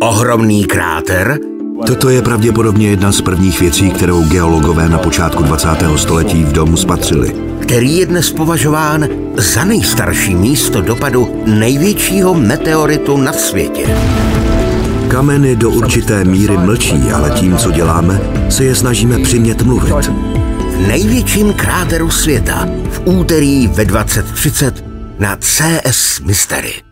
Ohromný kráter, Toto je pravděpodobně jedna z prvních věcí, kterou geologové na počátku 20. století v domu spatřili. který je dnes považován za nejstarší místo dopadu největšího meteoritu na světě. Kameny do určité míry mlčí, ale tím, co děláme, se je snažíme přimět mluvit. V největším kráteru světa v úterý ve 2030 na CS Mystery.